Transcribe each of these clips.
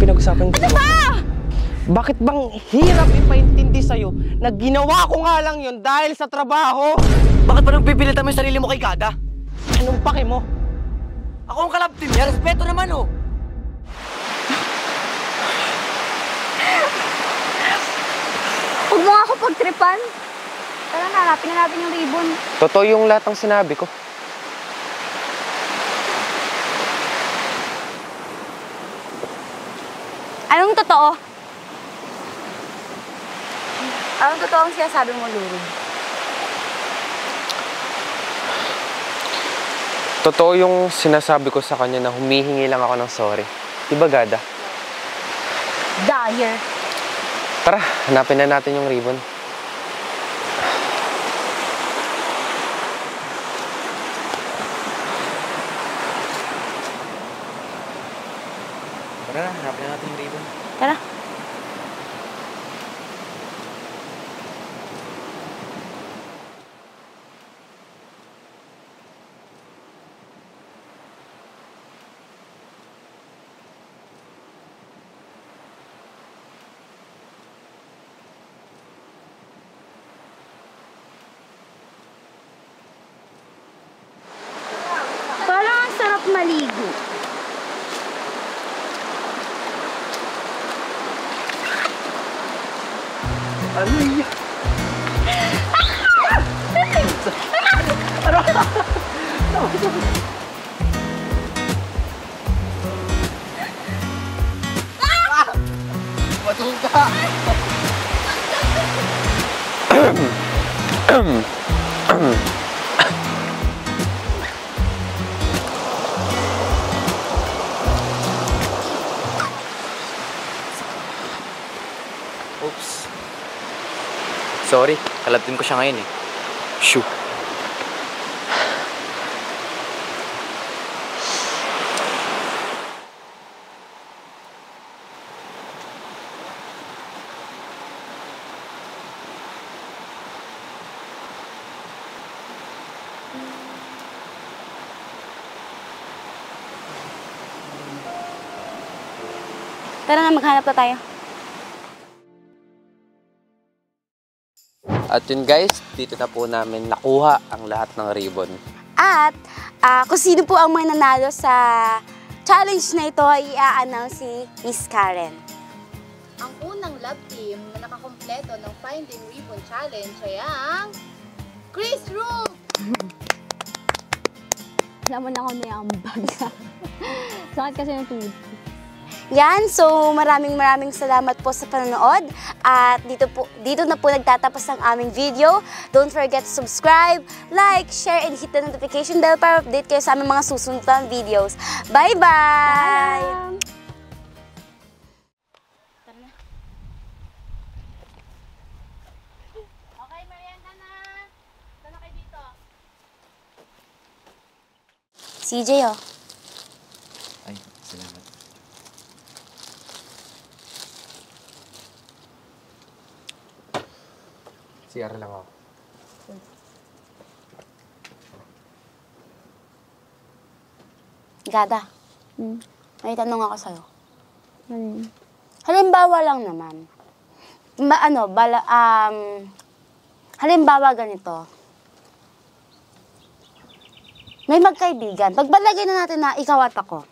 pinag-usapan ko? Ano ba? Bakit bang hirap ipaintindi sa'yo na ginawa ko nga lang yun dahil sa trabaho? Bakit pa nagpipilitan mo yung sarili mo kay Gaga? Anong pake mo? Ako ang kalab team niya, respeto naman oh. Huwag mo ako pagtripan. Tara na, hanapin na natin yung ribbon. Totoo yung lahat ng sinabi ko. Anong totoo? Anong totoo ang sinasabi mo, Lulu? Totoo yung sinasabi ko sa kanya na humihingi lang ako ng sorry. Diba, Gada? Dyer. Tara, hanapin na natin yung ribbon. Tara na, hanapin na natin yung ribbon. Tara. Parang ang sarap maligo. Ano yan? Oops. Sorry, kalab team ko siya ngayon eh. Shoo. Tara na, maghanap na tayo. At yun guys, dito na po namin nakuha ang lahat ng ribbon. At ah, kung sino po ang mananalo sa challenge na ito, ay i-announce si Miss Karen. Ang unang love team na nakakompleto ng Finding Ribbon Challenge ay ang Chris Rook! Alam mo na ako nayambag. Sakit kasi ng tuhod. Yan, so maraming maraming salamat po sa panonood. At dito, po, dito na po nagtatapos ang aming video. Don't forget to subscribe, like, share, and hit the notification bell para update kayo sa aming mga susunod na videos. Bye-bye! Na kayo dito? CJ, oh. Ay, salamat. CR lang ako. Gada, Hmm. may tanong ako sa'yo. Yun? Halimbawa lang naman. Ma, ano, bala, um, halimbawa ganito. May magkaibigan. Pagbalagay na natin na ikaw at ako.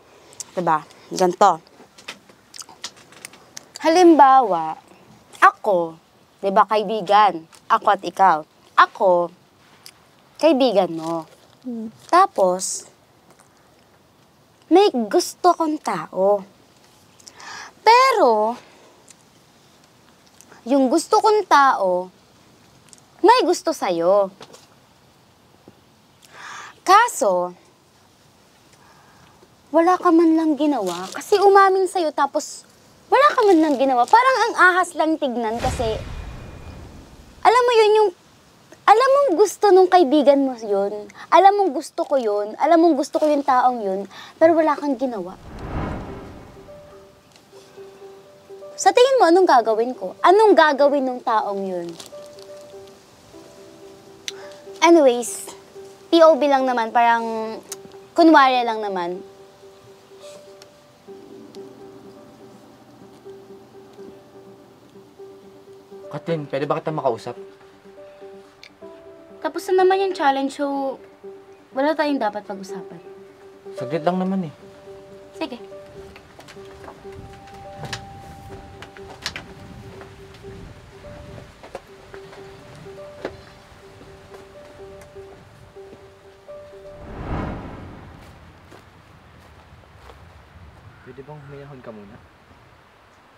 'Di ba? Ganito. Halimbawa, ako, 'di ba, kaibigan. Ako at ikaw. Ako, kaibigan mo. Hmm. Tapos, may gusto kong tao. Pero, yung gusto kong tao, may gusto sa'yo. Kaso, wala ka man lang ginawa kasi umamin sa'yo tapos wala ka man lang ginawa. Parang ang ahas lang tignan kasi alam mo yun yung alam mong gusto nung kaibigan mo yun. Alam mong gusto ko yun. Alam mong gusto ko yung taong yun. Pero wala kang ginawa. Sa tingin mo, anong gagawin ko? Anong gagawin ng taong yun? Anyways, POV lang naman, parang kunwari lang naman. Katin, pwede ba kita makausap? Tapos na naman yung challenge, so wala tayong dapat pag-usapan. Saglit lang naman eh. Sige. Pwede bang humayahon ka muna?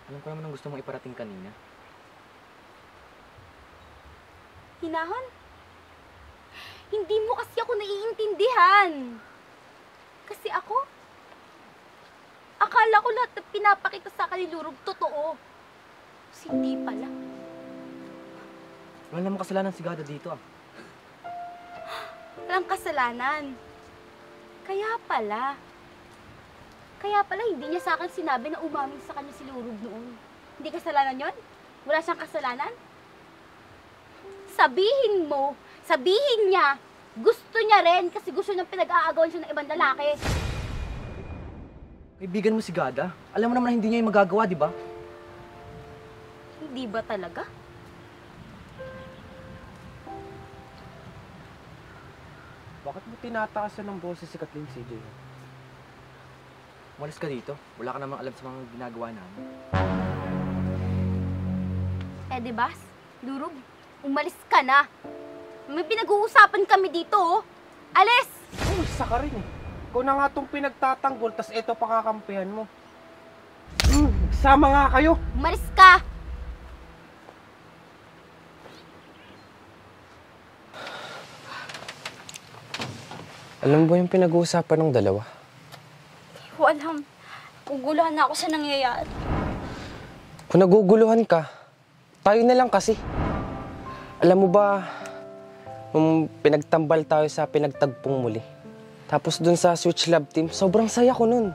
Alam ko naman ang gusto mong iparating kanina. Hinahon? Hindi mo kasi ako naiintindihan. Kasi ako, akala ko lahat ng pinapakita sa akin ni Lurog totoo. Tapos Hindi pala. Wala namang kasalanan si Gada dito ah. Walang kasalanan. Kaya pala. Kaya pala hindi niya sa akin sinabi na umamin sa kanya si Lurog noon. Hindi kasalanan yon? Wala siyang kasalanan? Sabihin mo, sabihin niya, gusto niya rin kasi gusto niyang pinag-aagawan siya ng ibang lalaki. Kaibigan mo si Gada. Alam mo naman na hindi niya yung magagawa, di ba? Hindi ba talaga? Bakit mo tinataasan ng boses si Kathleen CJ? Umalis ka dito. Wala ka namang alam sa mga ginagawa namin. Eh, di ba? Lurog, umalis ka na. May pinag-uusapan kami dito, oh. Alis! Oh, isa ka rin eh. Ikaw na nga itong pinagtatanggol, tas eto pakakampihan mo. Hmm, sama nga kayo. Umalis ka! Alam mo yung pinag-uusapan ng dalawa? Hindi ko alam. Guguluhan na ako sa nangyayari. Kung naguguluhan ka, tayo na lang kasi. Alam mo ba, nung pinagtambal tayo sa pinagtagpong muli, tapos dun sa Switch Love Team, sobrang saya ko nun.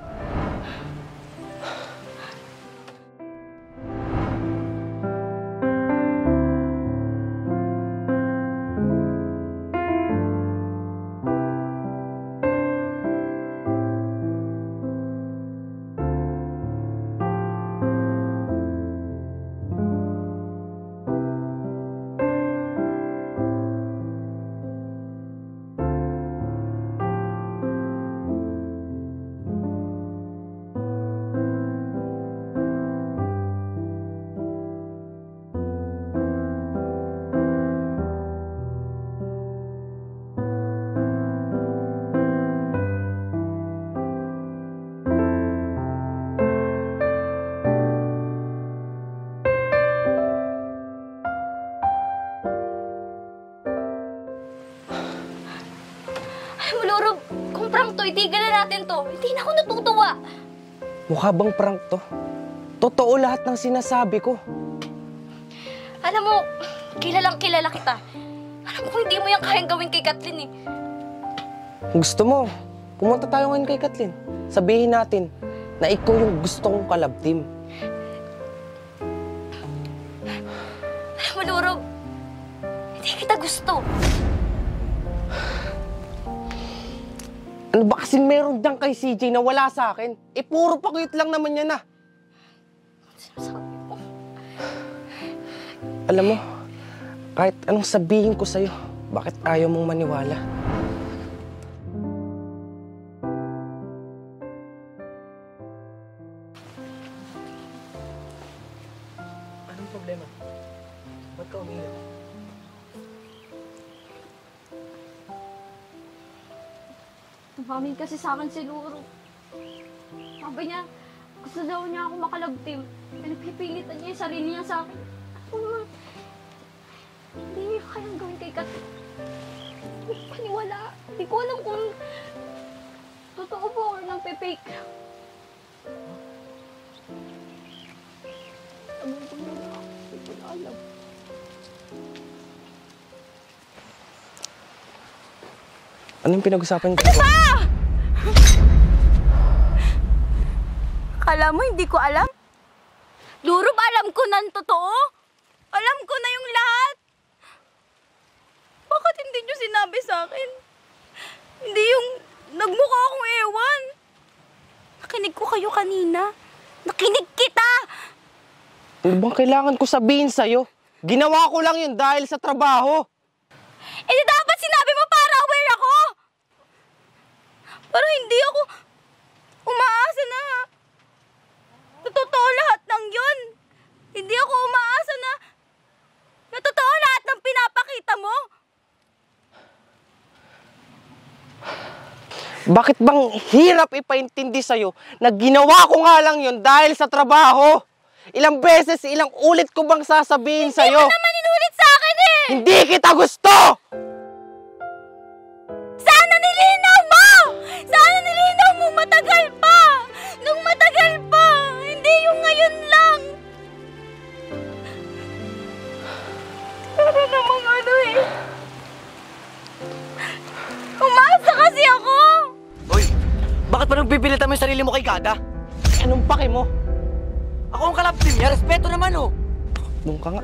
Kung prank to, itigan na natin to. Hindi na ako natutuwa. Mukha bang prank to? Totoo lahat ng sinasabi ko. Alam mo, kilalang kilala kita. Alam ko hindi mo yan kayang gawin kay Kathleen eh. Gusto mo, pumunta tayo ngayon kay Kathleen. Sabihin natin na ikaw yung gusto kong kalab team. Alam mo, Lurog, hindi kita gusto. Ano ba kasing meron dyan kay CJ na wala sa akin? Eh, puro pakuyot lang naman yan ah. Sinasabi mo. Alam mo, kahit anong sabihin ko sa'yo, bakit ayaw mong maniwala? Kasi sa akin si Luro. Sabi niya, gusto daw niya ako makalagtim. Pinagpipilitan niya yung sarili niya sa akin. Ako naman, hindi niya kayang gawin kay Kat. Hindi ko paniwala. Hindi ko alam kung totoo ba or nang fake Sabi ko na lang, hindi ko na alam. Anong pinag-usapan ko? Kala mo hindi ko alam? Lurog, alam ko na totoo. Alam ko na yung lahat. Bakit hindi nyo sinabi sa akin? Hindi yung nagmukha akong ewan. Nakinig ko kayo kanina. Nakinig kita! Ano bang kailangan ko sabihin sa'yo? Ginawa ko lang yun dahil sa trabaho. Eh dapat sinabi mo para aware ako! Pero hindi ako umaasa na na totoo lahat ng yun. Hindi ako umaasa na na totoo lahat ng pinapakita mo. Bakit bang hirap ipaintindi sa'yo na ginawa ko nga lang yun dahil sa trabaho? Ilang beses, ilang ulit ko bang sasabihin sa'yo? naman inulit sa akin eh! Hindi kita gusto! Umasa kasi ako! Hoy, bakit pa nagpipilitan mo yung sarili mo kay Gada? Anong pake mo? Ako ang kalab team niya, respeto naman oh. Doon ka nga.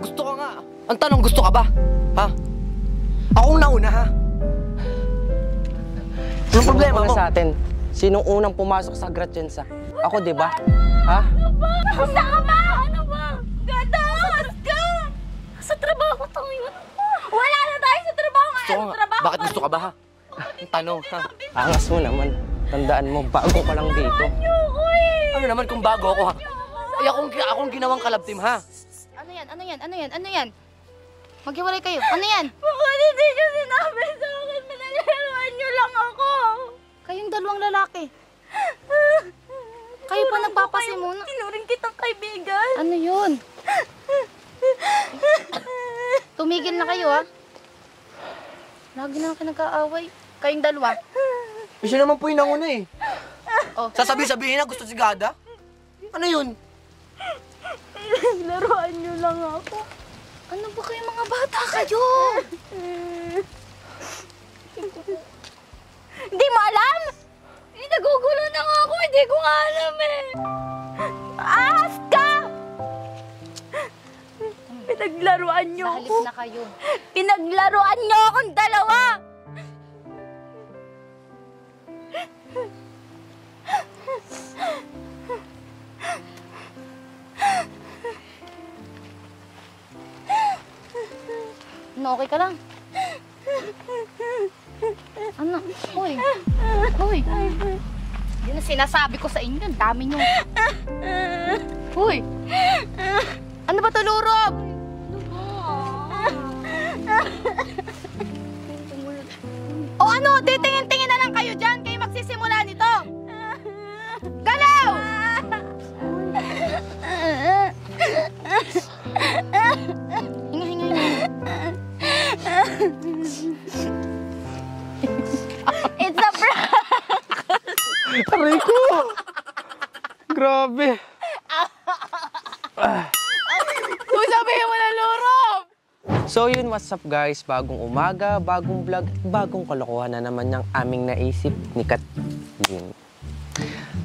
Gusto ka nga. Ang tanong, gusto ka ba? Ha? Ako ang nauna ha? Anong problema mo? sa atin, sinong unang pumasok sa Gratiensa? Ako, di ba? Ha? Basta ka ba? Ano ba? Ganda! Mas ka! Sa trabaho to yun. Wala na tayo sa trabaho. Gusto ka? Bakit gusto ka ba ha? Tanong ha? Angas mo naman. Tandaan mo, bago ka lang dito. Ano naman kung bago ako ha? Ay, akong, akong ginawang kalab team ha? Ano yan? Ano yan? Ano yan? Ano yan? Maghiwalay kayo. Ano yan? Bakit hindi niyo sinabi sa akin? Pinalaruan niyo lang ako. Kayong dalawang lalaki. Kayo pa nagpapasimuna. Tinuring kitang kaibigan. Ano yun? Tumigil na kayo, ha? Lagi na kayo nag-aaway. Kayong dalawa. Eh, Siya naman po yung nanguna eh. Oh. Sasabihin-sabihin na gusto si Gada? Ano yun? Laruan niyo lang ako. Ano ba kayo mga bata kayo? Hindi mo alam? Eh, nagugulo na nga ako. Hindi ko nga alam eh. Ahas! Pinaglaruan niyo ako. halip na kayo. Pinaglaruan niyo akong dalawa! Ano, okay ka lang? Ano? Hoy. Hoy. Yun ang sinasabi ko sa inyo. Ang dami nyo. Hoy. Ano ba to, Lurob? O ano, what's up guys? Bagong umaga, bagong vlog, bagong kalokohan na naman ng aming naisip ni Katlin.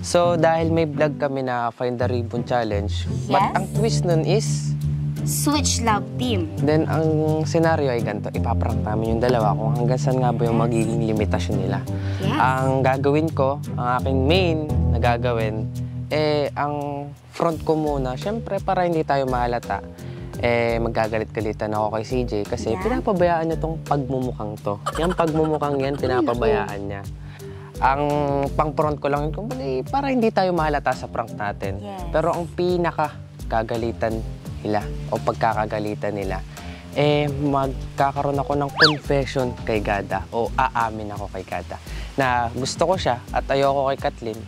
So dahil may vlog kami na Find the Ribbon Challenge, but Yes. ang twist nun is, Switch Love Team. then ang senaryo ay ganito, ipaprank namin yung dalawa kung hanggang saan nga ba yung magiging limitasyon nila. Yes. Ang gagawin ko, ang aking main na gagawin, eh, ang front ko muna, syempre para hindi tayo mahalata, eh, magagalit-galitan ako kay CJ kasi Yeah. pinapabayaan niya tong pagmumukhang to. Yung pagmumukhang yan, pinapabayaan niya. Ang pang-front ko lang yun, kumbaga, eh, para hindi tayo mahalata sa prank natin. Yes. Pero ang pinaka gagalitan nila o pagkakagalitan nila, eh magkakaroon ako ng confession kay Gada o aamin ako kay Gada na gusto ko siya at ayoko kay Kathleen.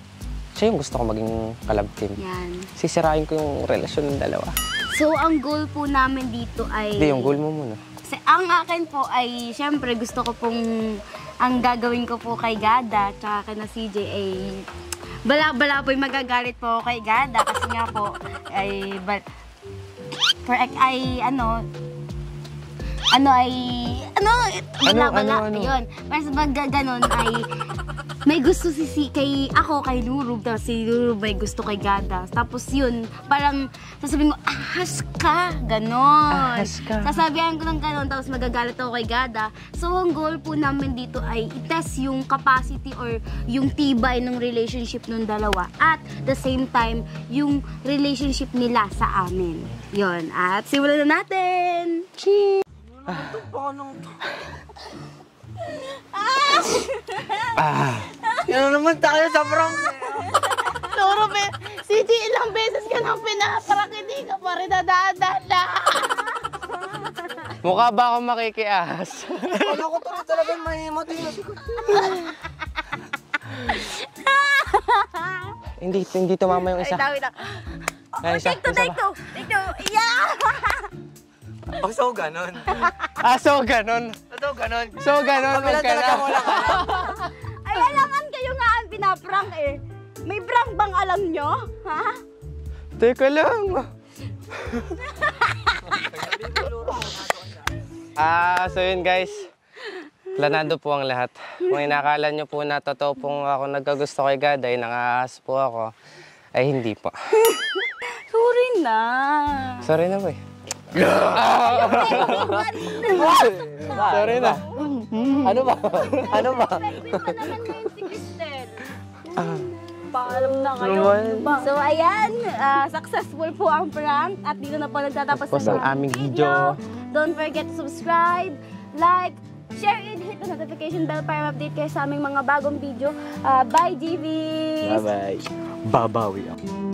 Siya yung gusto ko maging kalab team. Yan. Sisirain ko yung relasyon ng dalawa. So, ang goal po namin dito ay... Hindi, yung goal mo muna. Kasi ang akin po ay, syempre, gusto ko pong, ang gagawin ko po kay Gada, tsaka kay na CJ ay, bala-bala po yung magagalit po kay Gada kasi nga po, ay, bal, per, ay, ano, ano ay, ano, bala-bala, ano, ano? yun. Mas mag ganun ay, may gusto si, si kay ako kay Lurub, tapos si Lurub may gusto kay Gada. Tapos yun, parang sasabihin ko, ahas ka, ganon. Ahas ka. Sasabihan ko ng ganon, tapos magagalit ako kay Gada. So, ang goal po namin dito ay i-test yung capacity or yung tibay ng relationship ng dalawa. At the same time, yung relationship nila sa amin. Yon At simulan na natin! Cheers! Yan naman tayo sa prank. Luro, be, si G, ilang beses ka nang pinaparak, hindi ka pa rin nadadala. Mukha ba ako makikias? Ano ko tuloy talaga may matingas. hindi, hindi tumama yung isa. Tawid ako. Ay, isa, Take two, take two! Take two! Yeah! Oh, so ganon. Ah, so ganon. Totoo ganon. So ganon, Kami lang huwag ka talaga na. wala ang pinaprank eh. May prank bang alam nyo? Ha? Teka lang. Ah, so yun guys. Planado po ang lahat. Kung inakala nyo po na totoo pong ako nagkagusto kay Gaday, nangaahas po ako, ay hindi po. Sorry na. Sorry na po eh. Sorry na. Ano ba? Ano ba? Kwento naman ngayon. Paalam na kayo. So, ayan. ah, successful po ang prank. At dito na po nagtatapos Tapos ang aming video. Don't forget to subscribe, like, share, and hit the notification bell para update kayo sa aming mga bagong video. Ah, bye, GV! Bye-bye. Babawi ako.